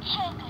这个